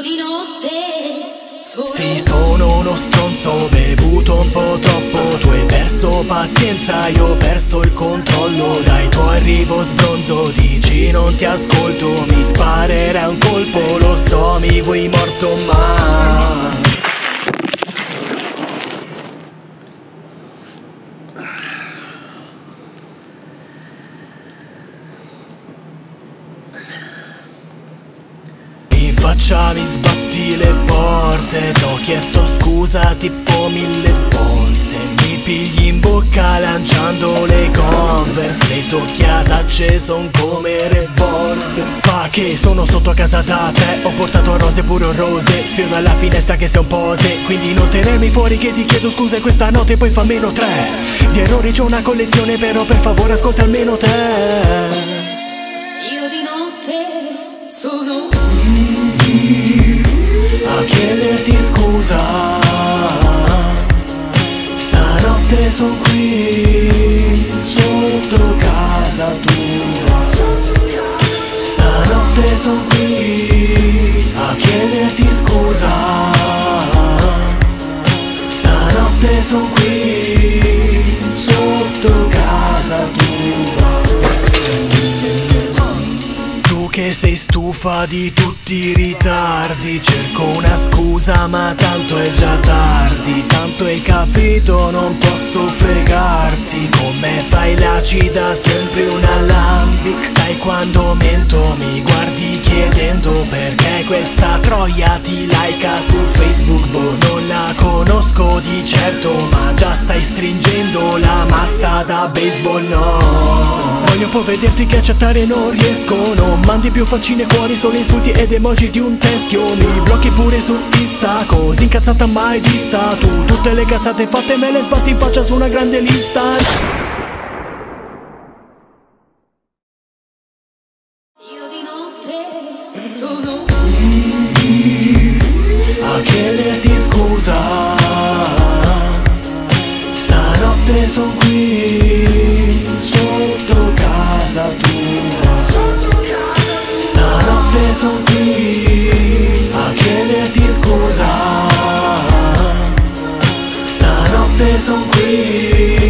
di notte Sì, sono uno stronzo, ho bevuto un po' troppo. Tu hai perso pazienza, io ho perso il controllo. Dai tuo arrivo sbronzo, dici non ti ascolto. Mi sparerai un colpo, lo so, mi vuoi morto ma faccia mi sbatti le porte T'ho chiesto scusa tipo mille volte. Mi pigli in bocca lanciando le converse Le tue occhiatacce son come revolver. Fa che sono sotto a casa da te Ho portato rose pure rose. Spio dalla finestra che sei un pose Quindi non tenermi fuori che ti chiedo scusa questa notte poi fa meno tre. Di errori c'ho una collezione però per favore ascolta almeno te. Io di notte sono scusa. Stanotte son qui sotto casa tua. Stanotte son qui a chiederti scusa. Stanotte son qui sotto casa tua. Tu che sei stufa di tutti i ritardi. Cerco una scusa ma tanto è già tardi. Tanto hai capito non posso fregarti. Come fai l'acida? Sempre una lambic Sai quando mento mi guardi chiedendo Perché questa troia ti laica su Facebook. Boh non la conosco di certo Ma già stai stringendo la mazza da baseball no Un po' vederti che accettare non riesco Non mandi più faccine cuori solo insulti ed emoji di un teschio. Mi blocchi pure su Insta Così incazzata mai vista. Tu tutte le cazzate fatte me le sbatti in faccia su una grande lista. Io di sono qui